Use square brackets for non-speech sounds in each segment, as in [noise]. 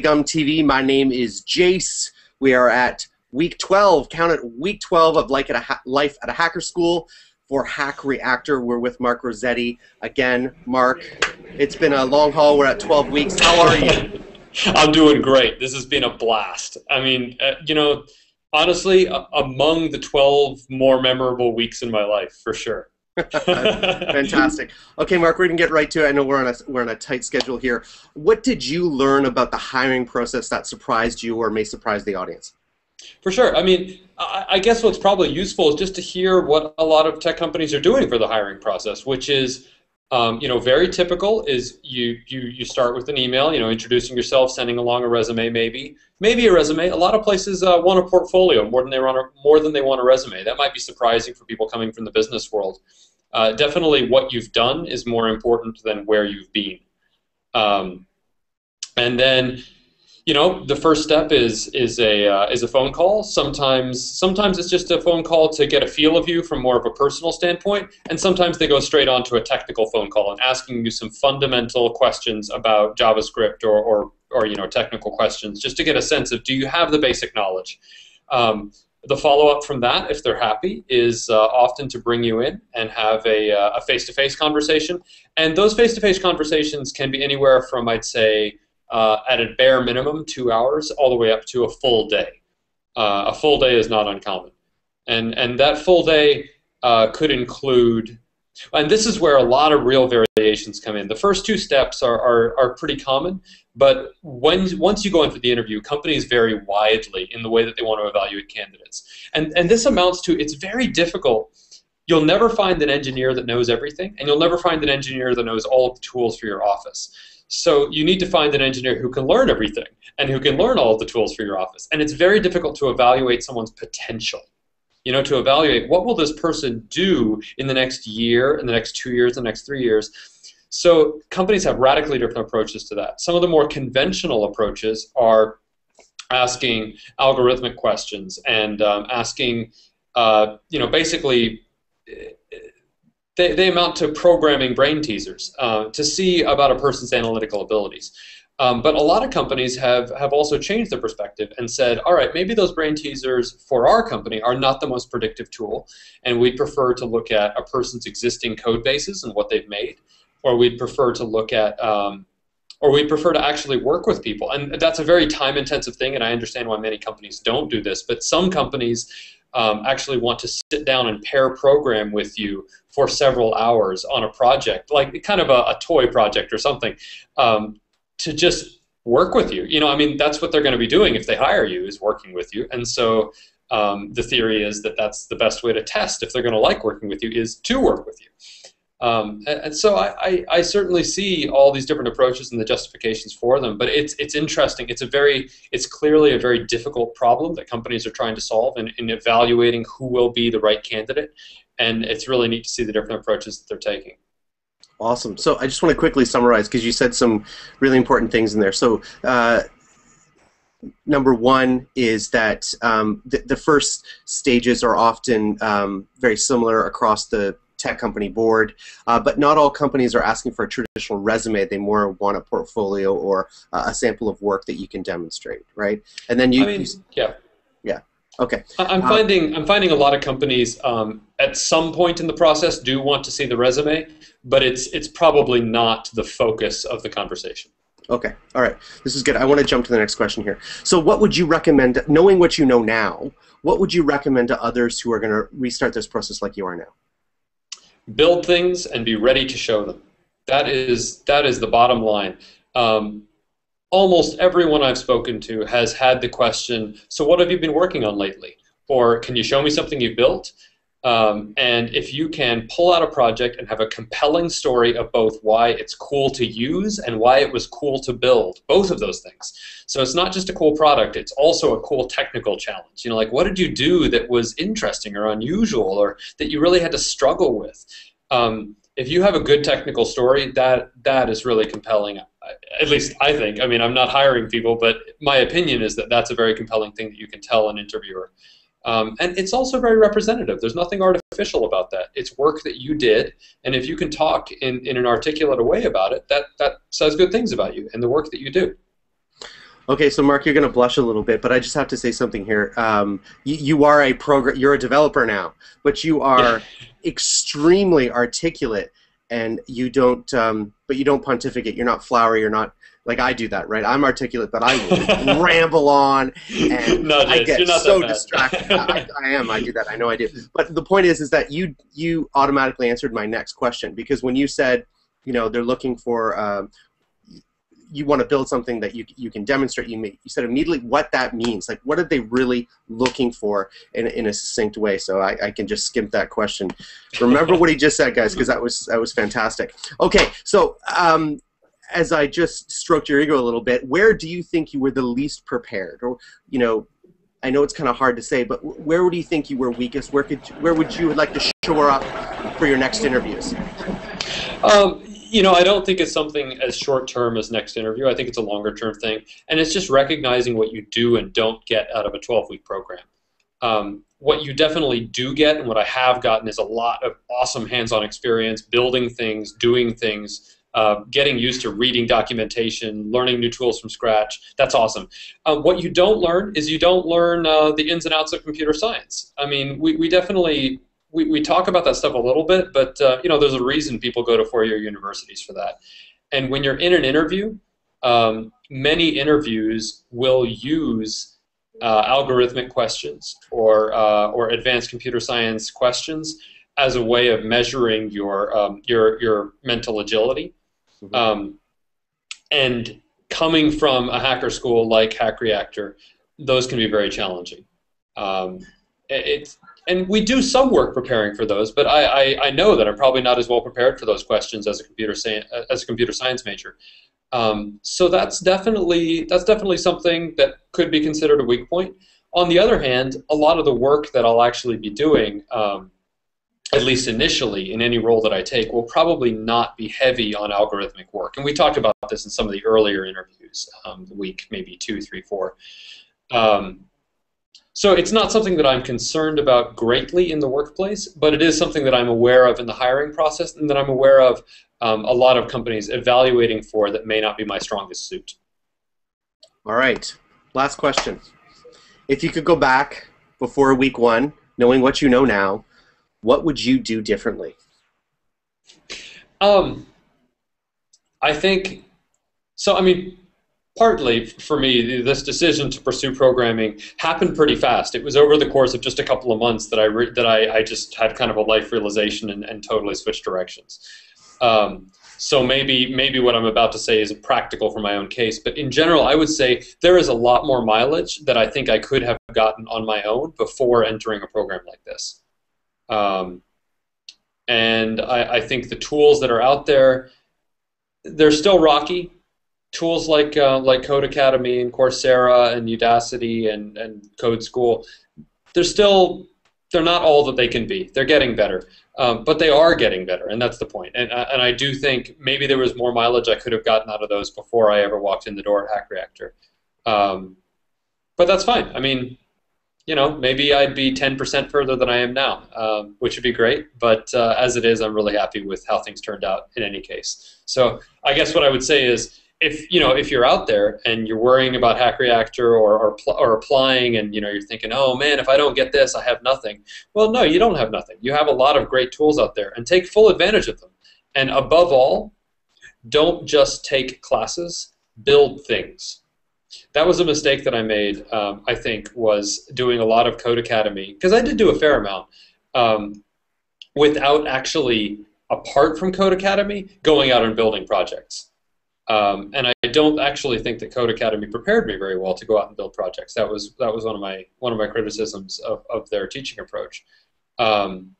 Gum TV. My name is Jayce. We are at week 12. Count it, week 12 of Like at a ha- Life at a Hacker School for Hack Reactor. We're with Mark Rossetti again. Mark, it's been a long haul. We're at 12 weeks. How are you? I'm doing great. This has been a blast. I mean, uh, you know, honestly, uh, among the 12 more memorable weeks in my life, for sure. [laughs] Fantastic. Okay, Mark, we're gonna get right to it. I know we're on a we're on a tight schedule here. What did you learn about the hiring process that surprised you or may surprise the audience? For sure. I mean, I, I guess what's probably useful is just to hear what a lot of tech companies are doing for the hiring process, which is um, you know, very typical is you, you you start with an email, you know, introducing yourself, sending along a resume, maybe, maybe a resume. A lot of places uh, want a portfolio more than they want a, more than they want a resume. That might be surprising for people coming from the business world. Uh, definitely, what you've done is more important than where you've been. Um, and then you know, the first step is is a uh, is a phone call. Sometimes sometimes it's just a phone call to get a feel of you from more of a personal standpoint, and sometimes they go straight on to a technical phone call and asking you some fundamental questions about JavaScript or or, or you know technical questions just to get a sense of do you have the basic knowledge. Um, the follow up from that, if they're happy, is uh, often to bring you in and have a, uh, a face-to-face conversation. And those face-to-face conversations can be anywhere from, I'd say, uh, at a bare minimum two hours all the way up to a full day. Uh, a full day is not uncommon, and and that full day uh, could include, and this is where a lot of real variations come in. The first two steps are are, are pretty common, but when once you go in for the interview, companies vary widely in the way that they want to evaluate candidates, and and this amounts to it's very difficult. You'll never find an engineer that knows everything, and you'll never find an engineer that knows all of the tools for your office. So you need to find an engineer who can learn everything and who can learn all of the tools for your office. And it's very difficult to evaluate someone's potential. You know, to evaluate what will this person do in the next year, in the next two years, in the next three years. So companies have radically different approaches to that. Some of the more conventional approaches are asking algorithmic questions and um, asking, uh, you know, basically they, they amount to programming brain teasers uh, to see about a person's analytical abilities. Um, but a lot of companies have, have also changed their perspective and said, all right, maybe those brain teasers for our company are not the most predictive tool, and we'd prefer to look at a person's existing code bases and what they've made, or we'd prefer to look at, um, or we'd prefer to actually work with people. And that's a very time intensive thing, and I understand why many companies don't do this, but some companies um, actually want to sit down and pair program with you for several hours on a project, like kind of a, a toy project or something, um, to just work with you. You know, I mean, that's what they're going to be doing if they hire you, is working with you. And so um, the theory is that that's the best way to test if they're going to like working with you is to work with you. Um, and, so I, I, I, certainly see all these different approaches and the justifications for them, but it's it's interesting. It's a very it's clearly a very difficult problem that companies are trying to solve in, in evaluating who will be the right candidate, and it's really neat to see the different approaches that they're taking. Awesome. So I just want to quickly summarize because you said some really important things in there. So. Uh, number one is that um, the, the, first stages are often um, very similar across the tech company board, uh, but not all companies are asking for a traditional resume. They more want a portfolio or uh, a sample of work that you can demonstrate, right? And then you, I mean, you yeah, yeah, okay. I'm uh, finding I'm finding a lot of companies um, at some point in the process do want to see the resume, but it's it's probably not the focus of the conversation. Okay, all right. This is good. I want to jump to the next question here. So, what would you recommend, knowing what you know now, what would you recommend to others who are going to restart this process like you are now? Build things and be ready to show them. That is that is the bottom line. Um, almost everyone I've spoken to has had the question, so what have you been working on lately? Or can you show me something you've built? Um, and if you can pull out a project and have a compelling story of both why it's cool to use and why it was cool to build, both of those things. So it's not just a cool product, it's also a cool technical challenge. You know, like what did you do that was interesting or unusual or that you really had to struggle with? Um, if you have a good technical story, that that is really compelling. At least I think. I mean, I'm not hiring people, but my opinion is that that's a very compelling thing that you can tell an interviewer. Um, and it's also very representative. There's nothing artificial about that. It's work that you did, and if you can talk in, in an articulate way about it, that, that says good things about you and the work that you do. Okay, so Mark, you're going to blush a little bit, but I just have to say something here. Um, you, you are a program, you're a developer now, but you are [laughs] extremely articulate, and you don't, um, but you don't pontificate. You're not flowery. You're not like I do that, right? I'm articulate, but I [laughs] ramble on, and No, I get you're not so distracted. I, I am. I do that. I know I do. [laughs] But the point is, is that you you automatically answered my next question because when you said, you know, they're looking for. Um, you want to build something that you, you can demonstrate. You, may, you said immediately what that means. Like, what are they really looking for in, in a succinct way? So I, I can just skip that question. Remember what he just said, guys, because that was that was fantastic. Okay, so um, as I just stroked your ego a little bit, where do you think you were the least prepared, or you know, I know it's kind of hard to say, but where would you think you were weakest? Where could where would you like to shore up for your next interviews? Um, you know, I don't think it's something as short term as next interview. I think it's a longer term thing, and it's just recognizing what you do and don't get out of a 12 week program. Um, what you definitely do get, and what I have gotten, is a lot of awesome hands on experience, building things, doing things, uh, getting used to reading documentation, learning new tools from scratch. That's awesome. Uh, what you don't learn is you don't learn uh, the ins and outs of computer science. I mean, we, we definitely we, we talk about that stuff a little bit, but uh, you know, there's a reason people go to four-year universities for that. And when you're in an interview, um, many interviews will use uh, algorithmic questions or uh, or advanced computer science questions as a way of measuring your um, your your mental agility. Um, and coming from a hacker school like Hack Reactor, those can be very challenging. Um, it- it's and we do some work preparing for those, but I, I, I know that I'm probably not as well prepared for those questions as a computer science as a computer science major. Um, so that's definitely that's definitely something that could be considered a weak point. On the other hand, a lot of the work that I'll actually be doing, um, at least initially in any role that I take, will probably not be heavy on algorithmic work. And we talked about this in some of the earlier interviews, um, week maybe two, three, four. Um, so it's not something that I'm concerned about greatly in the workplace, but it is something that I'm aware of in the hiring process and that I'm aware of um, a lot of companies evaluating for that may not be my strongest suit. All right. Last question. If you could go back before week one, knowing what you know now, what would you do differently? Um, I think so. I mean, partly for me, this decision to pursue programming happened pretty fast. It was over the course of just a couple of months that I re- that I, I just had kind of a life realization and, and totally switched directions. Um, so maybe maybe what I'm about to say is practical for my own case, but in general, I would say there is a lot more mileage that I think I could have gotten on my own before entering a program like this. Um, and I, I think the tools that are out there, they're still rocky. Tools like uh, like Codecademy and Coursera and Udacity and, and Code School, they're still they're not all that they can be. They're getting better, um, but they are getting better, and that's the point. And uh, and I do think maybe there was more mileage I could have gotten out of those before I ever walked in the door at Hack Reactor. Um, but that's fine. I mean, you know, maybe I'd be 10% further than I am now, um, which would be great. But uh, as it is, I'm really happy with how things turned out in any case. So I guess what I would say is, if you know, if you're out there and you're worrying about Hack Reactor or or, or applying, and you know, you're thinking, oh man, if I don't get this, I have nothing. Well, no, you don't have nothing. You have a lot of great tools out there, and take full advantage of them. And above all, don't just take classes, build things that was a mistake that I made. Um, I think was doing a lot of Codecademy because I did do a fair amount um, without actually, apart from Codecademy, going out and building projects. Um, and I don't actually think that Codecademy prepared me very well to go out and build projects. That was that was one of my one of my criticisms of, of their teaching approach. Um,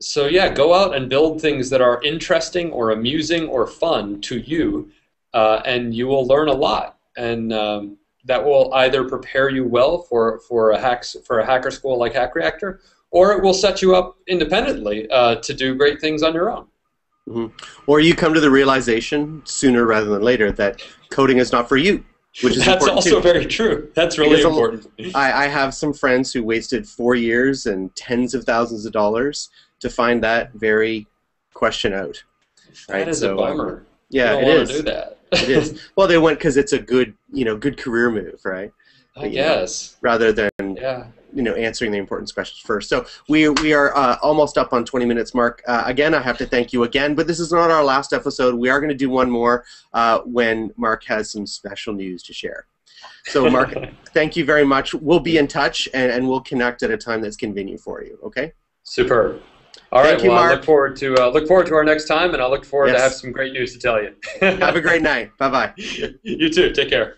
so yeah, go out and build things that are interesting or amusing or fun to you, uh, and you will learn a lot and um, that will either prepare you well for for a hacks for a hacker school like Hack Reactor, or it will set you up independently uh, to do great things on your own. Or you come to the realization sooner rather than later that coding is not for you, which is [laughs] That's also too. very true. That's really Because important. I, I have some friends who wasted four years and tens of thousands of dollars to find that very question out. That Right, is so, a um, bummer. Yeah, it is. do that. it is. [laughs] Well, they went because it's a good, you know, good career move, right? I you know, guess. Rather than Yeah. you know answering the important questions first. So we we are uh, almost up on 20 minutes mark. Uh, again, I have to thank you again, but this is not our last episode. We are going to do one more uh, when Mark has some special news to share. So Mark, [laughs] thank you very much. We'll be in touch and, and we'll connect at a time that's convenient for you. Okay. Superb. All Thank right. you, well, I look forward to uh, look forward to our next time, and I look forward Yes. to have some great news to tell you. [laughs] Have a great night. Bye bye. you too. Take care.